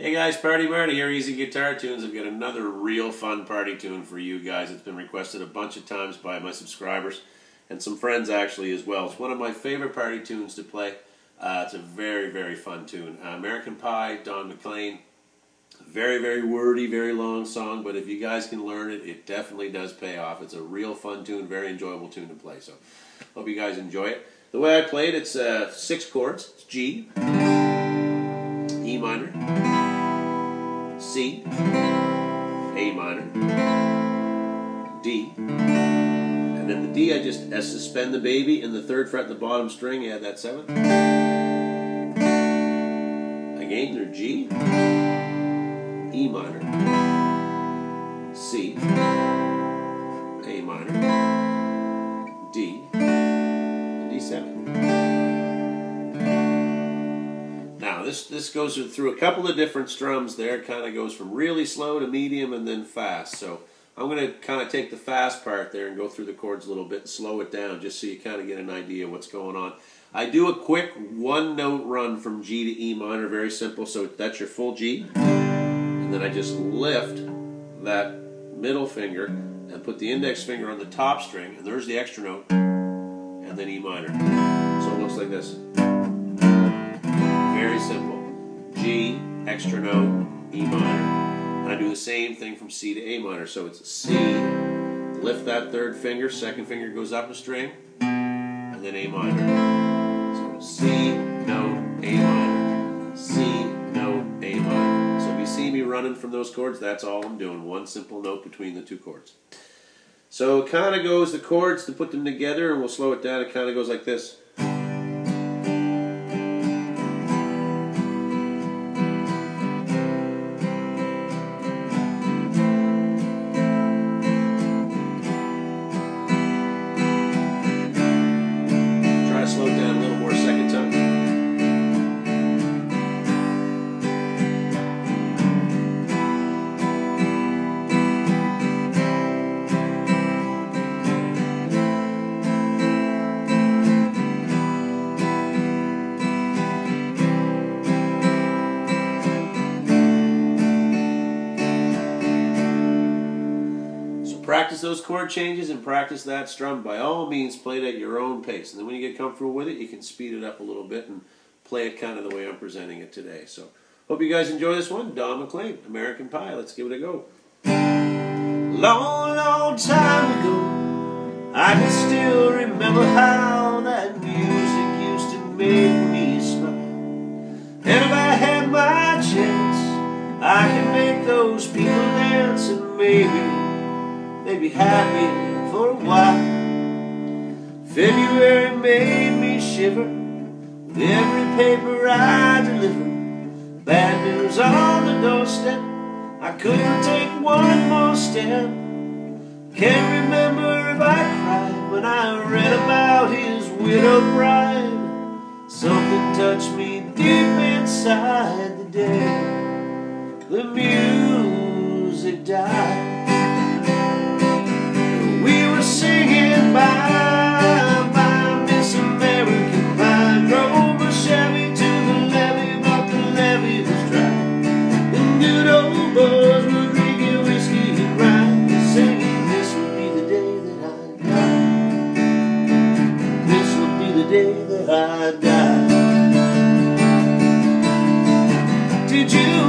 Hey guys, Party Marty here, Easy Guitar Tunes. I've got another real fun party tune for you guys. It's been requested a bunch of times by my subscribers and some friends actually as well. It's one of my favorite party tunes to play. Uh, it's a very, very fun tune. Uh, American Pie, Don McLean. Very, very wordy, very long song, but if you guys can learn it, it definitely does pay off. It's a real fun tune, very enjoyable tune to play. So, hope you guys enjoy it. The way I play it, it's uh, six chords. It's G, E minor, C, A minor, D, and then the D I just I suspend the baby in the third fret the bottom string, add that seventh. Again, they're G, E minor, C, A minor, D, and D7. Now this this goes through a couple of different strums there. It kind of goes from really slow to medium and then fast. So I'm going to kind of take the fast part there and go through the chords a little bit and slow it down just so you kind of get an idea what's going on. I do a quick one note run from G to E minor, very simple. So that's your full G. And then I just lift that middle finger and put the index finger on the top string, and there's the extra note, and then E minor. So it looks like this. Very simple. G, extra note, E minor. And I do the same thing from C to A minor. So it's C, lift that third finger, second finger goes up a string, and then A minor. So C, note, A minor. C, note, A minor. So if you see me running from those chords, that's all I'm doing. One simple note between the two chords. So it kind of goes, the chords, to put them together, and we'll slow it down, it kind of goes like this. Practice those chord changes and practice that strum. By all means, play it at your own pace. And then when you get comfortable with it, you can speed it up a little bit and play it kind of the way I'm presenting it today. So hope you guys enjoy this one. Don McLean, American Pie. Let's give it a go. Long, long time ago, I can still remember how that music used to make me smile. And if I had my chance, I could make those people dance, and maybe be happy for a while. February made me shiver with every paper I deliver. Bad news on the doorstep. I couldn't take one more step. Can't remember if I cried when I read about his widow bride. Something touched me deep inside the day the music died. Day that I die. Did you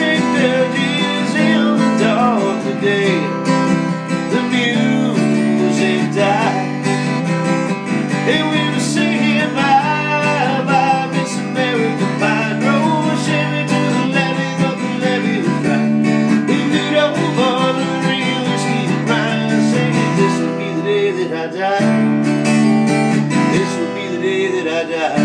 sick birdies in the dark today. The music died. And we were singing bye bye, Miss American Pie. Rose, Chevy to the levee, of the levee of right. We beat up the bottle of real whiskey and wine, singing, This will be the day that I die. This will be the day that I die.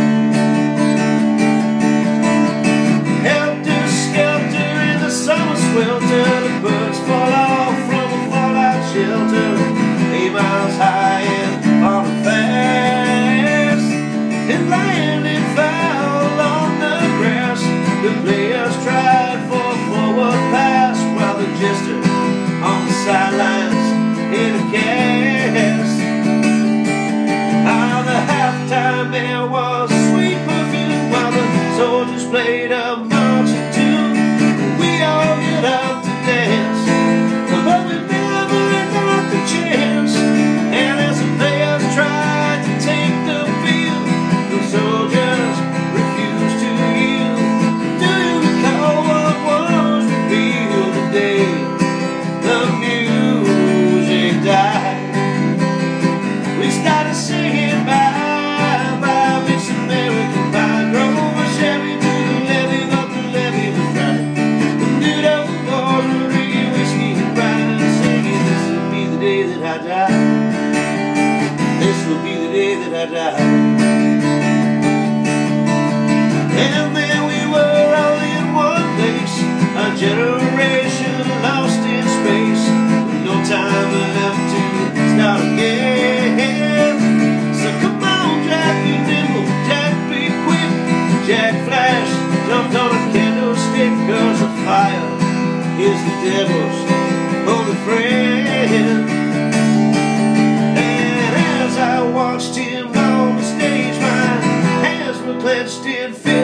drenched in fear.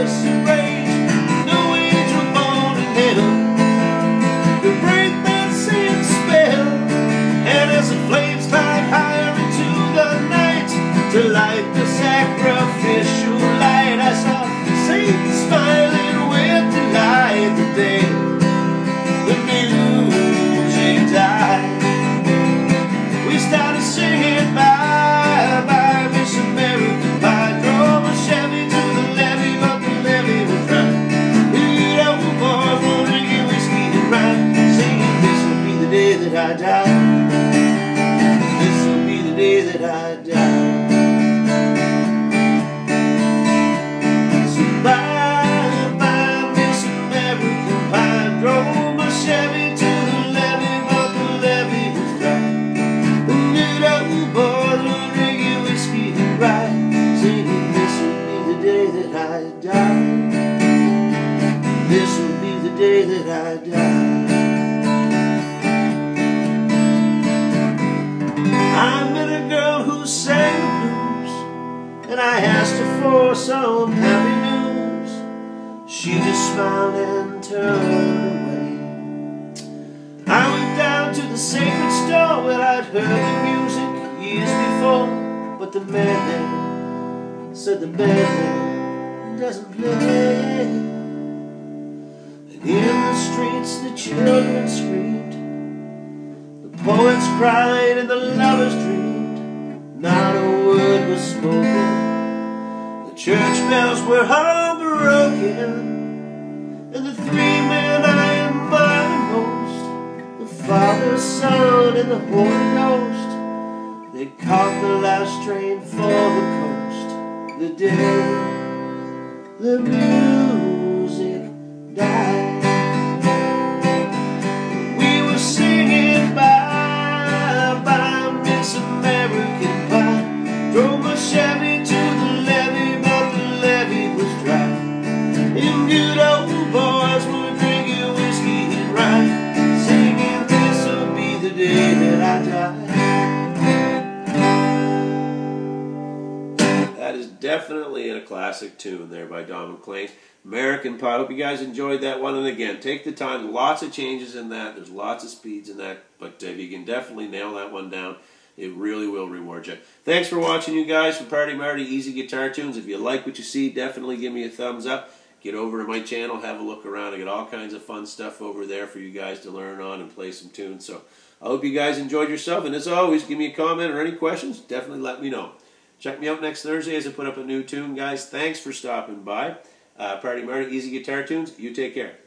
that I die. This will be the day that I die. The whiskey and rye, singing, "This will be the day that I die." This will be the day that I die. for some happy news. She just smiled and turned away. I went down to the sacred store where I'd heard the music years before, but the man there said the man there doesn't play. And in the streets the children screamed, the poets cried, and the lovers dreamed. Not a word was spoken. Church bells were all broken, and the three men I admire most, the Father, Son, and the Holy Ghost, they caught the last train for the coast. The day the music died. Day that I die. That is definitely a classic tune there by Don McLean. American Pie. Hope you guys enjoyed that one. And again, take the time. Lots of changes in that. There's lots of speeds in that. But if you can definitely nail that one down, it really will reward you. Thanks for watching, you guys, for Party Marty Easy Guitar Tunes. If you like what you see, definitely give me a thumbs up. Get over to my channel, have a look around. I got all kinds of fun stuff over there for you guys to learn on and play some tunes. So I hope you guys enjoyed yourself. And as always, give me a comment or any questions. Definitely let me know. Check me out next Thursday as I put up a new tune, guys. Thanks for stopping by. Uh, Party Marty, Easy Guitar Tunes. You take care.